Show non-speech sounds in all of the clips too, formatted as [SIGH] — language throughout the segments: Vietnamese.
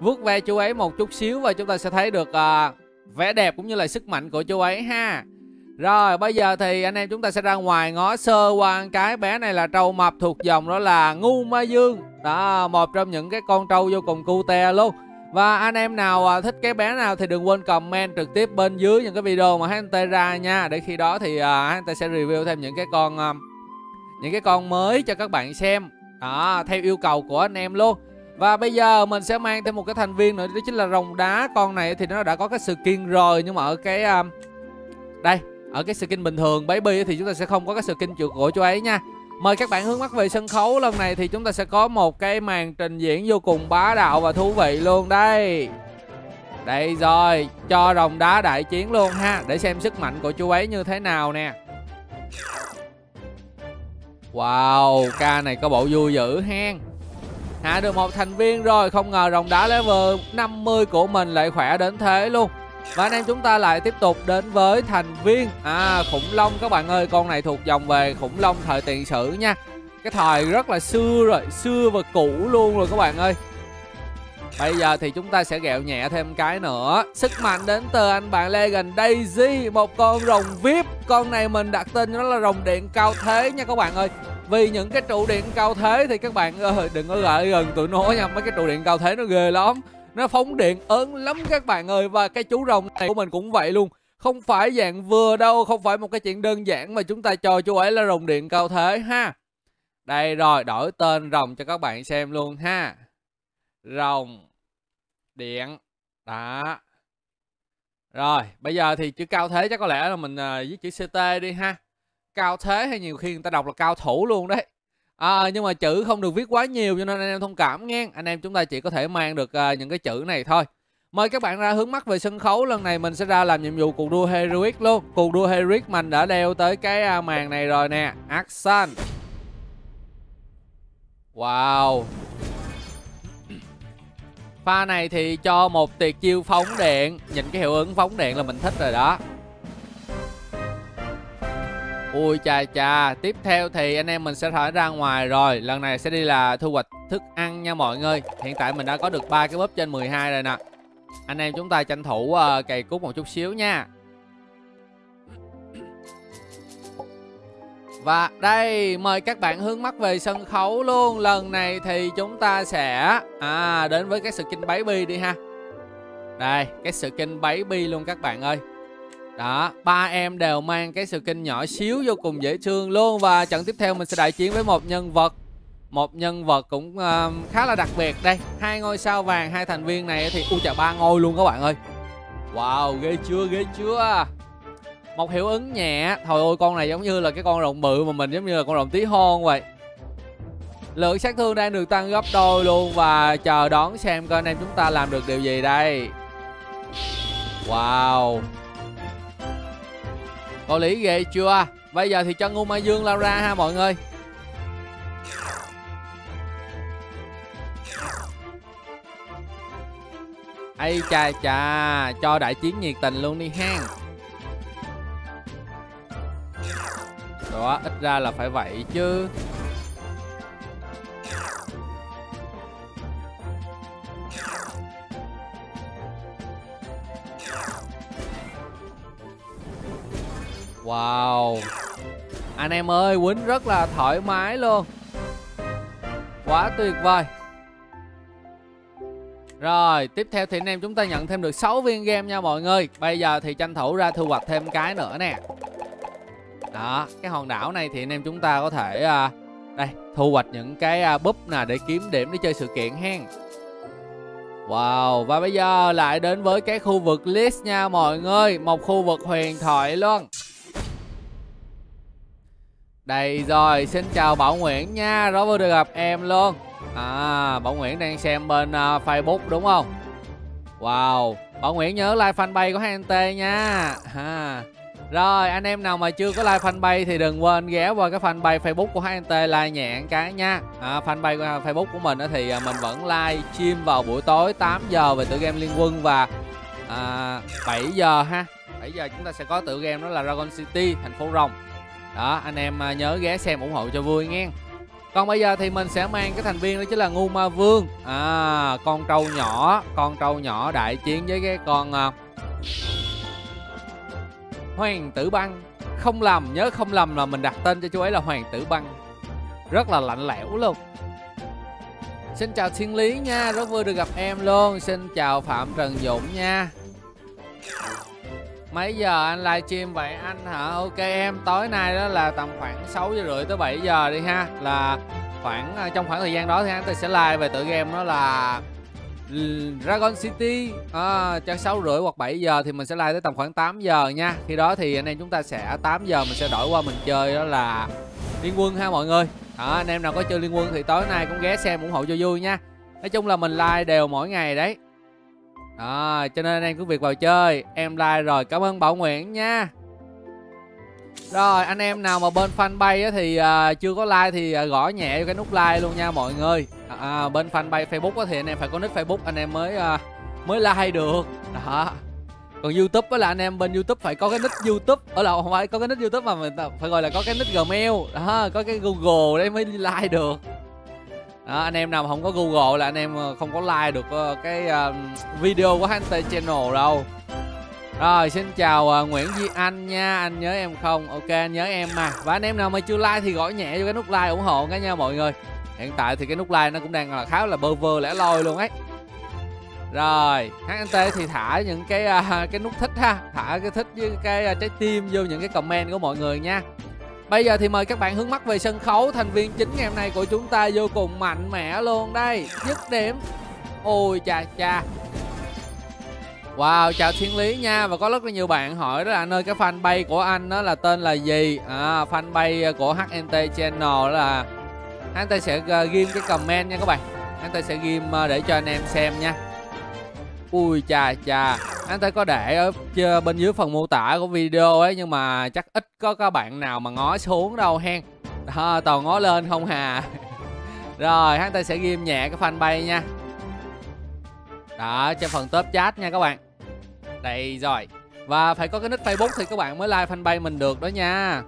vuốt ve chú ấy một chút xíu và chúng ta sẽ thấy được uh, vẻ đẹp cũng như là sức mạnh của chú ấy ha. Rồi bây giờ thì anh em chúng ta sẽ ra ngoài ngó sơ qua cái bé này là trâu mập thuộc dòng đó là ngu ma dương. Đó một trong những cái con trâu vô cùng cute luôn. Và anh em nào à, thích cái bé nào thì đừng quên comment trực tiếp bên dưới những cái video mà HNT ra nha. Để khi đó thì à, uh, HNT sẽ review thêm những cái con uh, những cái con mới cho các bạn xem. Đó theo yêu cầu của anh em luôn và bây giờ mình sẽ mang thêm một cái thành viên nữa đó chính là rồng đá. Con này thì nó đã có cái skin rồi nhưng mà ở cái um, đây ở cái skin bình thường. Baby thì chúng ta sẽ không có cái skin của chú ấy nha. Mời các bạn hướng mắt về sân khấu. Lần này thì chúng ta sẽ có một cái màn trình diễn vô cùng bá đạo và thú vị luôn đây. Đây rồi, cho rồng đá đại chiến luôn ha Để xem sức mạnh của chú ấy như thế nào nè. Wow, ca này có bộ vui dữ hen. Hạ được một thành viên rồi, Không ngờ rồng đá level 50 của mình lại khỏe đến thế luôn. Và anh em chúng ta lại tiếp tục đến với thành viên. À khủng long các bạn ơi, Con này thuộc dòng về khủng long thời tiền sử nha. Cái thời rất là xưa rồi, Xưa và cũ luôn rồi các bạn ơi. Bây giờ thì chúng ta sẽ gẹo nhẹ thêm cái nữa. Sức mạnh đến từ anh bạn Legend Daisy, Một con rồng VIP Con này mình đặt tên nó là rồng điện cao thế nha các bạn ơi. Vì những cái trụ điện cao thế thì các bạn ơi đừng có lại gần tụi nó nha. Mấy cái trụ điện cao thế nó ghê lắm. Nó phóng điện ớn lắm các bạn ơi. Và cái chú rồng này của mình cũng vậy luôn. Không phải dạng vừa đâu không phải một cái chuyện đơn giản mà chúng ta cho chú ấy là rồng điện cao thế ha. Đây rồi đổi tên rồng cho các bạn xem luôn ha. Rồng điện đó. Rồi bây giờ thì chữ cao thế chắc có lẽ là mình uh, viết chữ ct đi ha cao thế hay nhiều khi người ta đọc là cao thủ luôn đấy. À, nhưng mà chữ không được viết quá nhiều cho nên anh em thông cảm nghe. Anh em chúng ta chỉ có thể mang được uh, những cái chữ này thôi. Mời các bạn ra hướng mắt về sân khấu. Lần này mình sẽ ra làm nhiệm vụ cuộc đua heroic luôn. Cuộc đua heroic mình đã đeo tới cái uh, màn này rồi nè. Action. Wow. Pha này thì cho một tiệt chiêu phóng điện. Nhìn cái hiệu ứng phóng điện là mình thích rồi đó. Ui chà chà, tiếp theo thì anh em mình sẽ thở ra ngoài rồi. Lần này sẽ đi là thu hoạch thức ăn nha mọi người. Hiện tại mình đã có được ba cái bóp trên 12 rồi nè. Anh em chúng ta tranh thủ uh, cày cút một chút xíu nha. Và đây, mời các bạn hướng mắt về sân khấu luôn. Lần này thì chúng ta sẽ à, đến với cái skin baby đi ha. Đây, cái skin baby luôn các bạn ơi đó, ba em đều mang cái skin nhỏ xíu vô cùng dễ thương luôn. Và trận tiếp theo mình sẽ đại chiến với một nhân vật Một nhân vật cũng uh, khá là đặc biệt đây. Hai ngôi sao vàng, hai thành viên này thì u chà ba ngôi luôn các bạn ơi. Wow, ghê chưa, ghê chưa? Một hiệu ứng nhẹ. Thôi ôi con này giống như là cái con rồng bự mà mình giống như là con rồng tí hon vậy. Lượng sát thương đang được tăng gấp đôi luôn Và chờ đón xem coi anh em chúng ta làm được điều gì đây. Wow có lý ghê chưa? Bây giờ thì cho Ngu Mai Dương lao ra ha mọi người. Ây chà chà cho đại chiến nhiệt tình luôn đi ha đó, ít ra là phải vậy chứ. Wow. Anh em ơi quýnh rất là thoải mái luôn. Quá tuyệt vời. Rồi tiếp theo thì anh em chúng ta nhận thêm được 6 viên game nha mọi người. Bây giờ thì tranh thủ ra thu hoạch thêm cái nữa nè. Đó cái hòn đảo này thì anh em chúng ta có thể à, Đây thu hoạch những cái à, búp nè để kiếm điểm để chơi sự kiện hen. Wow, và bây giờ lại đến với cái khu vực list nha mọi người. Một khu vực huyền thoại luôn đây rồi, xin chào Bảo Nguyễn nha, rất vui được gặp em luôn. À, Bảo Nguyễn đang xem bên uh, Facebook đúng không? Wow, Bảo Nguyễn nhớ like fanpage của HNT nha. Ha. Rồi, anh em nào mà chưa có like fanpage thì đừng quên ghé qua cái fanpage Facebook của HNT like nhẹ cái nha. À, Fanpage của à, Facebook của mình thì à, mình vẫn like stream vào buổi tối 8 giờ về tựa game Liên Quân và à, 7 giờ ha. 7 giờ chúng ta sẽ có tựa game đó là Dragon City, thành phố Rồng đó anh em à, nhớ ghé xem ủng hộ cho vui nghe. Còn bây giờ thì mình sẽ mang cái thành viên đó chính là ngu ma vương. À con trâu nhỏ con trâu nhỏ đại chiến với cái con uh, hoàng tử băng. Không lầm nhớ không lầm là mình đặt tên cho chú ấy là hoàng tử băng. Rất là lạnh lẽo luôn. Xin chào Thiên Lý nha, rất vui được gặp em luôn. Xin chào Phạm Trần Dũng nha. Mấy giờ anh livestream vậy? Anh hả? Ok em, tối nay đó là tầm khoảng 6 giờ rưỡi tới 7 giờ đi ha. Là khoảng ờ, trong khoảng thời gian đó thì anh sẽ live về tựa game đó là Dragon City. À, chắc 6 rưỡi hoặc 7 giờ thì mình sẽ live tới tầm khoảng 8 giờ nha. Khi đó thì anh em chúng ta sẽ 8 giờ mình sẽ đổi qua mình chơi đó là Liên quân ha mọi người. À, anh em nào có chơi liên quân thì tối nay cũng ghé xem ủng hộ cho vui nha. Nói chung là mình like đều mỗi ngày đấy à cho nên anh em cứ việc vào chơi. Em like rồi cảm ơn bảo nguyễn nha. Rồi anh em nào mà bên fanpage thì uh, chưa có like thì uh, gõ nhẹ cái nút like luôn nha mọi người. À, à bên fanpage facebook thì anh em phải có nick facebook anh em mới uh, mới like được. Đó. Còn youtube là anh em bên youtube phải có cái nick youtube. Ở là không phải có cái nick youtube mà mình phải gọi là có cái nick gmail. Đó có cái google đấy mới like được đó, anh em nào mà không có google là anh em ờ, không có like được ờ, cái ờ, video của hunter channel đâu. Rồi xin chào uh, Nguyễn Duy Anh nha. Anh nhớ em không? Ok anh nhớ em mà. Và anh em nào mà chưa like thì gõ nhẹ vô cái nút like ủng hộ cái nha mọi người. Hiện tại thì cái nút like nó cũng đang là khá là bơ vơ lẻ loi luôn ấy. Rồi HNT thì thả những cái uh, [LAUGHS] cái nút thích ha. Thả cái thích với cái uh, trái tim vô những cái comment của mọi người nha. Bây giờ thì mời các bạn hướng mắt về sân khấu. Thành viên chính ngày hôm nay của chúng ta vô cùng mạnh mẽ luôn đây. Dứt điểm. Ôi chà chà. Wow, chào Thiên Lý nha. Và có rất là nhiều bạn hỏi đó là nơi cái fanpage của anh đó là tên là gì? À, Fanpage của HNT Channel đó là ta sẽ ờ, ghim cái comment nha các bạn. Anh ta sẽ ghim ờ, để cho anh em xem nha. Ui chà chà. Anh ta có để ở bên dưới phần mô tả của video ấy Nhưng mà chắc ít có các bạn nào mà ngó xuống đâu hen. Đó, toàn ngó lên không hà. [LAUGHS] Rồi hắn ta sẽ ghim nhẹ cái fanpage nha. Đó cho phần top chat nha các bạn. Đây rồi. Và phải có cái nick facebook thì các bạn mới like fanpage mình được đó nha.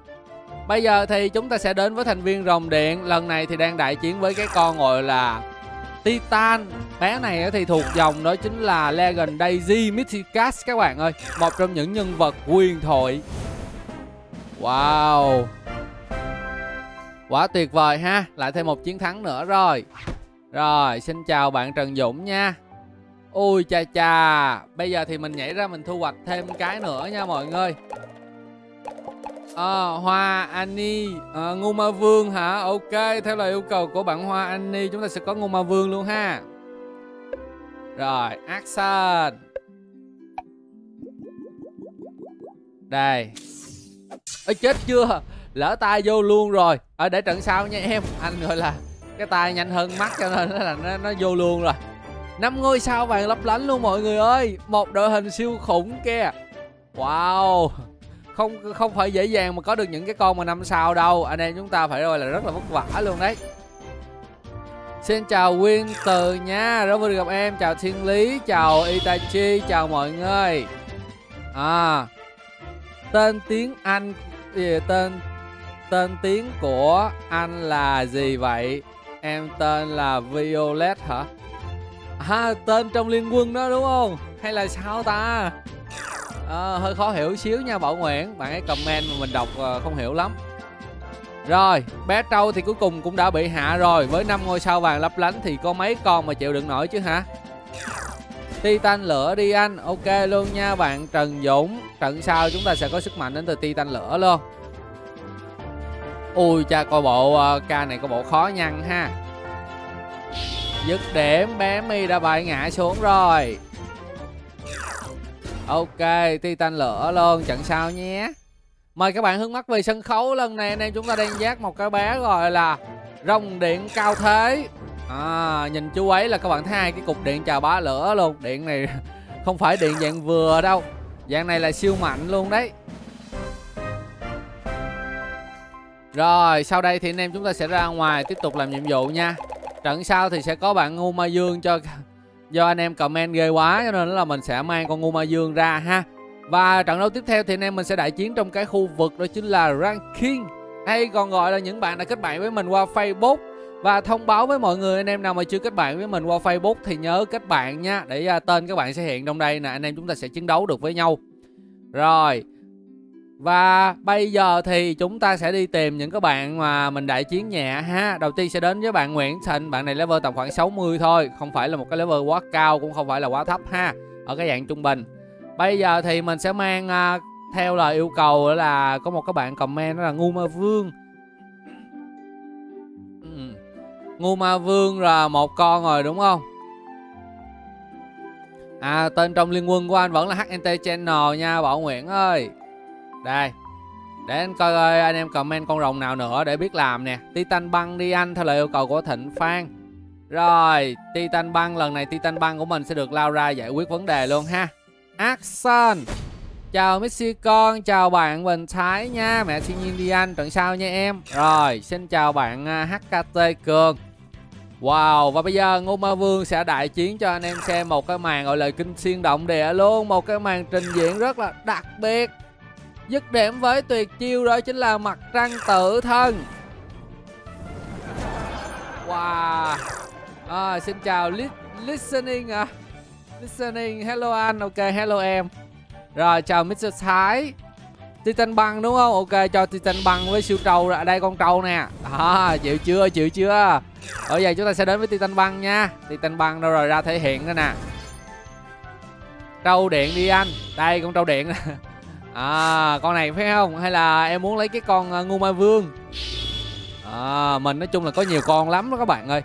Bây giờ thì chúng ta sẽ đến với thành viên rồng điện. Lần này thì đang đại chiến với cái con gọi là Titan. Bé này thì thuộc dòng đó chính là Legend Daisy Mythicast các bạn ơi. Một trong những nhân vật quyền thoại. Wow. Quá tuyệt vời ha. Lại thêm một chiến thắng nữa rồi. Rồi, xin chào bạn Trần Dũng nha. Ui cha cha. Bây giờ thì mình nhảy ra mình thu hoạch thêm cái nữa nha mọi người à, Hoa Ani à, ờ, Ngô Ma Vương hả? Ok theo lời yêu cầu của bạn Hoa Ani Chúng ta sẽ có Ngô Ma Vương luôn ha. Rồi Action. Đây. Ê chết chưa? Lỡ tay vô luôn rồi. Ở để trận sau nha em. Anh gọi là Cái tay nhanh hơn mắt cho nên là nó, nó vô luôn rồi. Năm ngôi sao vàng lấp lánh luôn mọi người ơi. Một đội hình siêu khủng kia Wow không không phải dễ dàng mà có được những cái con mà năm sao đâu. Anh em chúng ta phải rồi là rất là vất vả luôn đấy. Xin chào Winter nha, Rất vui được gặp em. Chào Thiên Lý, Chào Itachi, Chào mọi người. À Tên tiếng Anh gì Tên Tên tiếng của anh là gì vậy? Em tên là Violet hả? À tên trong liên quân đó đúng không? Hay là sao ta? À, hơi khó hiểu xíu nha bảo nguyễn. Bạn ấy comment mà mình đọc ờ, không hiểu lắm. Rồi bé trâu thì cuối cùng cũng đã bị hạ rồi. Với năm ngôi sao vàng lấp lánh thì có mấy con mà chịu đựng nổi chứ hả? Titan lửa đi anh. Ok luôn nha bạn Trần Dũng. Trận sau chúng ta sẽ có sức mạnh đến từ Titan lửa luôn. Ui cha coi bộ uh, ca này có bộ khó nhăn ha. Dứt điểm bé mi đã bại ngã xuống rồi. Ok, Titan lửa luôn, trận sau nhé. Mời các bạn hướng mắt về sân khấu lần này anh em chúng ta đang giác một cái bé gọi là rồng điện cao thế. À, Nhìn chú ấy là các bạn thấy hai cái cục điện chào bá lửa luôn. Điện này [LAUGHS] không phải điện dạng vừa đâu Dạng này là siêu mạnh luôn đấy. Rồi sau đây thì anh em chúng ta sẽ ra ngoài tiếp tục làm nhiệm vụ nha. Trận sau thì sẽ có bạn Ngu Ma Dương cho do anh em comment ghê quá, cho nên là mình sẽ mang con ngu ma dương ra ha. Và trận đấu tiếp theo thì anh em mình sẽ đại chiến trong cái khu vực đó chính là ranking. Hay còn gọi là những bạn đã kết bạn với mình qua facebook. Và thông báo với mọi người, anh em nào mà chưa kết bạn với mình qua Facebook thì nhớ kết bạn nha. Để à, tên các bạn sẽ hiện trong đây nè, anh em chúng ta sẽ chiến đấu được với nhau. Rồi và bây giờ thì chúng ta sẽ đi tìm những các bạn mà mình đại chiến nhẹ ha. Đầu tiên sẽ đến với bạn Nguyễn Thịnh Bạn này level tầm khoảng 60 thôi. Không phải là một cái level quá cao cũng không phải là quá thấp ha. Ở cái dạng trung bình. Bây giờ thì mình sẽ mang uh, theo lời yêu cầu là có một các bạn comment đó là Ngu Ma Vương. Ừ. Ngu Ma Vương là một con rồi đúng không? À tên trong liên quân của anh vẫn là HNT Channel nha Bảo Nguyễn ơi. Đây Để anh coi ơi anh em comment con rồng nào nữa để biết làm nè. Titan băng đi anh theo lời yêu cầu của Thịnh Phan. Rồi Titan băng lần này Titan băng của mình sẽ được lao ra giải quyết vấn đề luôn ha. Action! Chào Missy con, chào bạn Bình Thái nha. Mẹ thiên nhiên đi anh, trận sau nha em. Rồi, xin chào bạn à, HKT Cường. Wow, và bây giờ Ngô Ma Vương sẽ đại chiến cho anh em xem một cái màn gọi là kinh xuyên động địa luôn. Một cái màn trình diễn rất là đặc biệt. Dứt điểm với tuyệt chiêu đó chính là mặt trăng tự thân. Wow. À, Xin chào li listening à. Listening, hello anh, ok, hello em. Rồi, chào Mr. Thái. Titan băng đúng không? Ok, cho Titan băng với siêu trâu ra. Đây con trâu nè. À, Chịu chưa, chịu chưa? Ở giờ chúng ta sẽ đến với Titan băng nha. Titan băng đâu rồi? Ra thể hiện đây nè. Trâu điện đi anh. Đây con trâu điện À con này phải không? Hay là em muốn lấy cái con à, ngu ma vương? À mình nói chung là có nhiều con lắm đó các bạn ơi.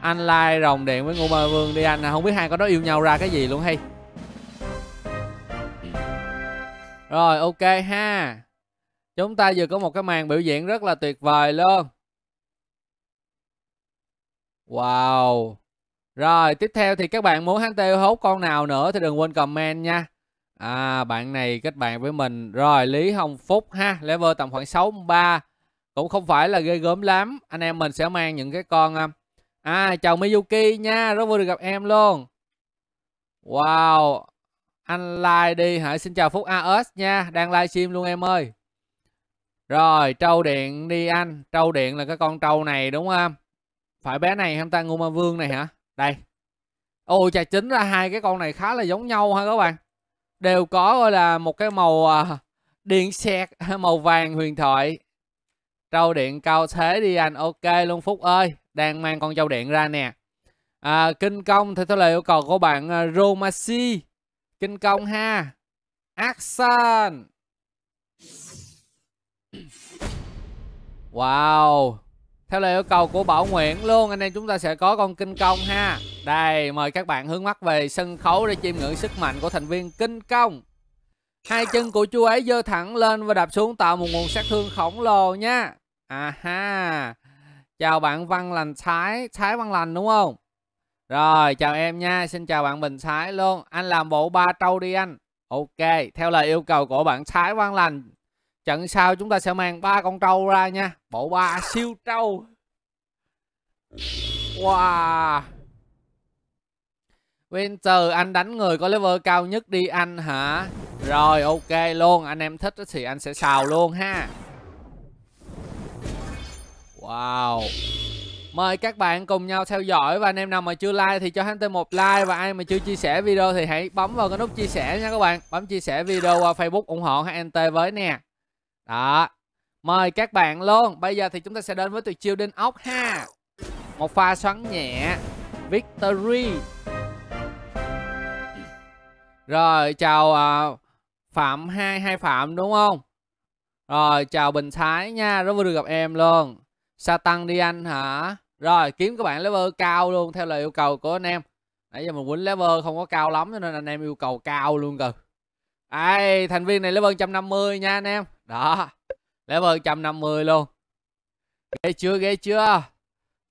Anh like rồng điện với ngu ma vương đi anh à, Không biết hai con đó yêu nhau ra cái gì luôn hay. Rồi, ok ha. Chúng ta vừa có một cái màn biểu diễn rất là tuyệt vời luôn. Wow. Rồi, tiếp theo thì các bạn muốn hắn têu hốt con nào nữa Thì đừng quên comment nha. À bạn này kết bạn với mình. Rồi Lý Hồng Phúc ha Level tầm khoảng 63 Cũng không phải là ghê gớm lắm. Anh em mình sẽ mang những cái con à, à, chào Miyuki nha Rất vui được gặp em luôn. Wow Anh like đi hả? Xin chào Phúc AS nha Đang live stream luôn em ơi. Rồi trâu điện đi anh. Trâu điện là cái con trâu này đúng không? Phải bé này không ta? Ngu Ma Vương này hả? Đây. Ôi chà chính ra hai cái con này khá là giống nhau ha các bạn đều có gọi là một cái màu à, điện xẹt [LAUGHS] màu vàng huyền thoại. Trâu điện cao thế đi anh ok luôn phúc ơi đang mang con trâu điện ra nè. À, kinh công thì tôi lời yêu cầu của bạn à, uh, Romasi kinh công ha. Action. Wow theo lời yêu cầu của Bảo Nguyễn luôn, anh em chúng ta sẽ có con kinh công ha. Đây, mời các bạn hướng mắt về sân khấu để chiêm ngưỡng sức mạnh của thành viên kinh công. Hai chân của chú ấy dơ thẳng lên và đạp xuống tạo một nguồn sát thương khổng lồ nha. À ha Chào bạn Văn Lành Thái Thái Văn Lành đúng không? Rồi, chào em nha, Xin chào bạn Bình Thái luôn. Anh làm bộ ba trâu đi anh. Ok, Theo lời yêu cầu của bạn Thái Văn Lành Trận sau chúng ta sẽ mang ba con trâu ra nha. Bộ ba siêu trâu. Wow. Winter anh đánh người có level cao nhất đi anh hả? Rồi ok luôn, anh em thích thì anh sẽ xào luôn ha. Wow. Mời các bạn cùng nhau theo dõi và anh em nào mà chưa like thì cho hắn tên một like và ai mà chưa chia sẻ video thì hãy bấm vào cái nút chia sẻ nha các bạn. Bấm chia sẻ video qua Facebook ủng hộ HNT với nè. Đó. Mời các bạn luôn. Bây giờ thì chúng ta sẽ đến với tuyệt chiêu đinh ốc ha. Một pha xoắn nhẹ. Victory. Rồi chào uh, Phạm hai hai Phạm đúng không? Rồi chào Bình Thái nha, rất vui được gặp em luôn. Sa tăng đi anh hả? Rồi kiếm các bạn level cao luôn theo lời yêu cầu của anh em. Nãy giờ mình quýnh level không có cao lắm cho nên anh em yêu cầu cao luôn cơ. Ai, thành viên này level 150 nha anh em. Đó. Level 150 luôn. Ghê chưa, ghê chưa?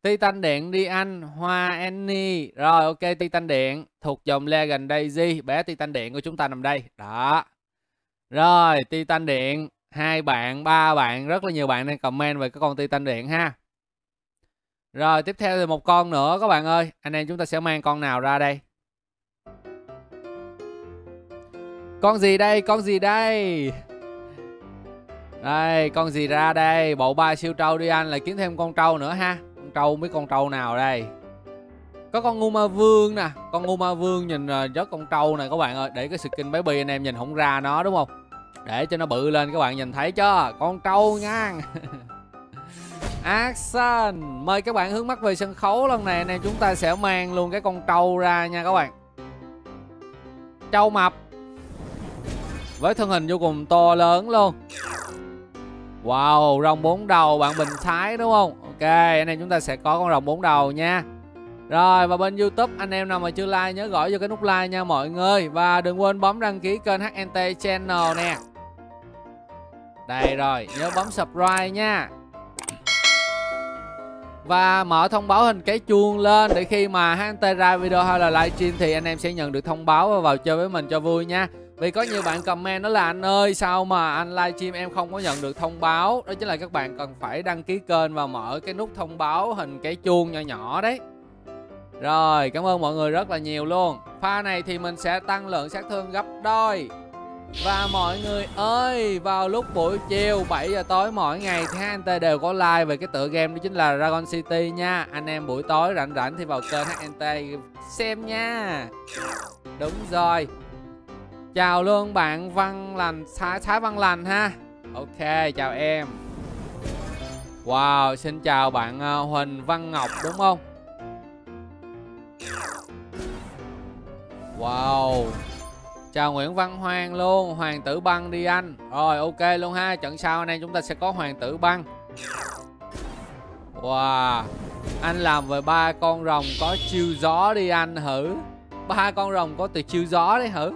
Titan điện đi anh, Hoa Annie. Rồi ok Titan điện thuộc dòng Legend Daisy, bé Titan điện của chúng ta nằm đây. Đó. Rồi, Titan điện, hai bạn, ba bạn, rất là nhiều bạn đang comment về cái con Titan điện ha. Rồi, tiếp theo thì một con nữa các bạn ơi. Anh em chúng ta sẽ mang con nào ra đây? Con gì đây? Con gì đây? Đây, con gì ra đây? Bộ ba siêu trâu đi anh lại kiếm thêm con trâu nữa ha. Con trâu mấy con trâu nào đây. Có con ngu ma vương nè. Con ngu ma vương nhìn à, rất con trâu này các bạn ơi. Để cái skin baby anh em nhìn không ra nó đúng không? Để cho nó bự lên các bạn nhìn thấy chưa? Con trâu nha [LAUGHS] action! Mời các bạn hướng mắt về sân khấu lần này. Anh em chúng ta sẽ mang luôn cái con trâu ra nha các bạn. Trâu mập. Với thân hình vô cùng to lớn luôn wow, rồng bốn đầu, bạn bình thái, đúng không? Ok anh em chúng ta sẽ có con rồng bốn đầu nha. Rồi, và bên youtube, anh em nào mà chưa like, nhớ gõ vô cái nút like nha mọi người. Và đừng quên bấm đăng ký kênh hnt channel nè. Đây rồi, nhớ bấm subscribe nha. Và mở thông báo hình cái chuông lên để khi mà HNT ra video hay là livestream thì anh em sẽ nhận được thông báo và vào chơi với mình cho vui nha vì có nhiều bạn comment đó là anh ơi sao mà anh livestream em không có nhận được thông báo đó chính là các bạn cần phải đăng ký kênh và mở cái nút thông báo hình cái chuông nhỏ nhỏ đấy rồi cảm ơn mọi người rất là nhiều luôn pha này thì mình sẽ tăng lượng sát thương gấp đôi và mọi người ơi, vào lúc buổi chiều 7 giờ tối mỗi ngày thì HNT đều có like về cái tựa game đó chính là Dragon City nha. Anh em buổi tối rảnh rảnh thì vào kênh HNT xem nha. Đúng rồi. Chào luôn bạn Văn Lành, Thái, Thái Văn Lành ha. Ok, chào em. Wow, xin chào bạn uh, Huỳnh Văn Ngọc đúng không? Wow Chào Nguyễn Văn Hoàng luôn Hoàng tử băng đi anh Rồi ok luôn ha Trận sau này chúng ta sẽ có Hoàng tử băng Wow Anh làm về ba con rồng có chiêu gió đi anh hử ba con rồng có từ chiêu gió đấy hử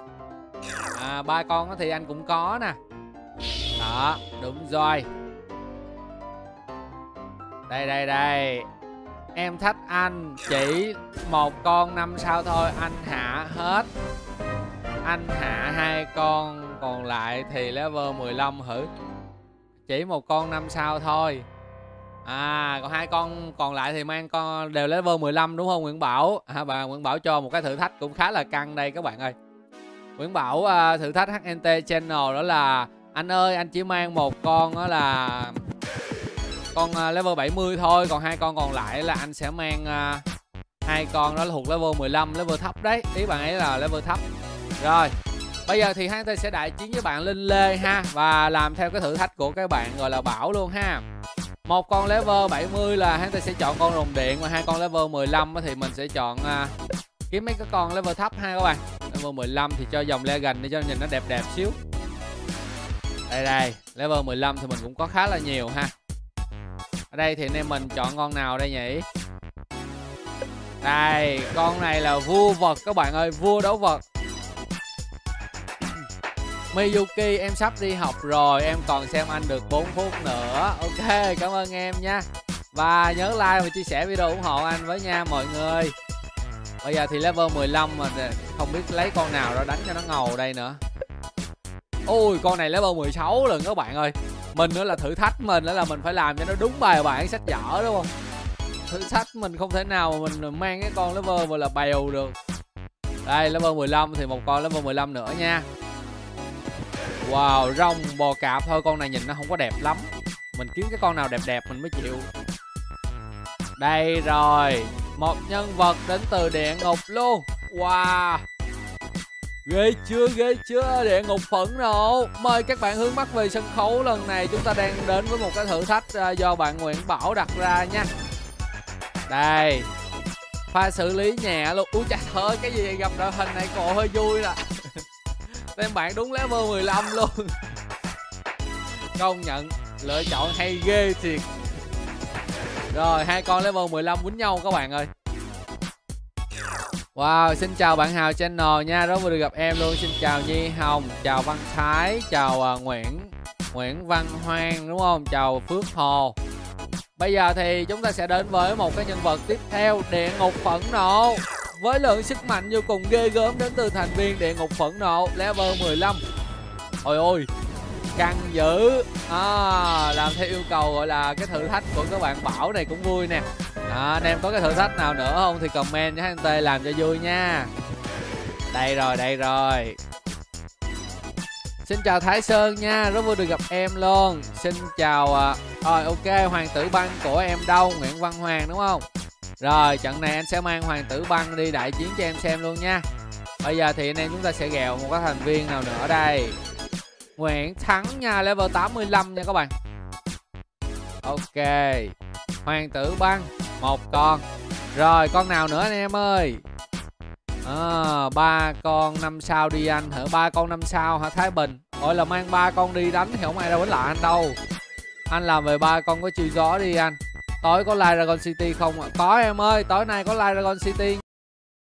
À ba con thì anh cũng có nè. Đó đúng rồi. Đây đây đây. Em thách anh chỉ một con năm sao thôi Anh hạ hết. Anh hạ hai con còn lại thì level 15 hử? Chỉ một con năm sao thôi. À còn hai con còn lại thì mang con đều level 15 đúng không Nguyễn Bảo? À, bà Nguyễn Bảo cho một cái thử thách cũng khá là căng đây các bạn ơi. Nguyễn Bảo uh, thử thách HNT channel đó là anh ơi anh chỉ mang một con đó là con uh, level 70 thôi còn hai con còn lại là anh sẽ mang uh, hai con đó là thuộc level 15 level thấp đấy. Ý bạn ấy là level thấp. Rồi Bây giờ thì HNT sẽ đại chiến với bạn Linh Lê ha Và làm theo cái thử thách của các bạn gọi là Bảo luôn ha. Một con level 70 là HNT sẽ chọn con rồng điện và hai con level 15 thì mình sẽ chọn uh, kiếm mấy cái con level thấp ha các bạn. Level 15 thì cho dòng legend để cho nhìn nó đẹp đẹp xíu. Đây đây, level 15 thì mình cũng có khá là nhiều ha. Ở đây thì anh em mình chọn con nào đây nhỉ? Đây, con này là vua vật các bạn ơi, vua đấu vật. Miyuki, em sắp đi học rồi, Em còn xem anh được 4 phút nữa. Ok, cảm ơn em nha. Và nhớ like và chia sẻ video ủng hộ anh với nha mọi người. Bây giờ thì level 15 mà không biết lấy con nào ra đánh cho nó ngầu đây nữa. Ôi con này level 16 lần các bạn ơi. Mình nữa là thử thách mình nữa là mình phải làm cho nó đúng bài bản sách vở đúng không? Thử thách mình không thể nào mà mình mang cái con level mà là bèo được. Đây level 15 thì một con level 15 nữa nha. Wow, rồng bò cạp thôi Con này nhìn nó không có đẹp lắm. Mình kiếm cái con nào đẹp đẹp mình mới chịu. Đây rồi. Một nhân vật đến từ địa ngục luôn. Wow. Ghê chưa, ghê chưa Địa ngục phẫn nộ. Mời các bạn hướng mắt về sân khấu Lần này. Chúng ta đang đến với một cái thử thách à, Do bạn Nguyễn Bảo đặt ra nha. Đây. Pha xử lý nhẹ luôn. Úi trời ơi, cái gì gặp đội hình này cổ hơi vui là [LAUGHS] Tem bạn đúng level 15 luôn. Công nhận Lựa chọn hay ghê thiệt. Rồi hai con level 15 quýnh nhau các bạn ơi Wow, xin chào bạn Hào channel nha, rất vui được gặp em luôn. Xin chào Nhi Hồng, chào Văn Thái, chào uh, Nguyễn Nguyễn Văn Hoang đúng không? Chào Phước Hồ. Bây giờ thì chúng ta sẽ đến với một cái nhân vật tiếp theo, Địa Ngục Phẫn Nộ với lượng sức mạnh vô cùng ghê gớm đến từ thành viên địa ngục phẫn nộ level 15 ôi ôi căng dữ. À, làm theo yêu cầu gọi là cái thử thách của các bạn bảo này cũng vui nè. À, anh em có cái thử thách nào nữa không thì comment cho anh tê làm cho vui nha. Đây rồi đây rồi. Xin chào Thái Sơn nha, rất vui được gặp em luôn. Xin chào à, Rồi ok, hoàng tử băng của em đâu? Nguyễn Văn Hoàng đúng không? Rồi trận này anh sẽ mang hoàng tử băng đi đại chiến cho em xem luôn nha. Bây giờ thì anh em chúng ta sẽ gẹo một cái thành viên nào nữa đây. Nguyễn Thắng nha, level 85 nha các bạn. Ok Hoàng tử băng một con. Rồi con nào nữa anh em ơi? À, ba con năm sao đi anh. Hả ba con năm sao hả thái bình? Gọi là mang ba con đi đánh thì không ai đâu đánh lại anh đâu. Anh làm về ba con có chiều gió đi anh. Tối có live dragon city không ạ? Có em ơi tối nay có live dragon city.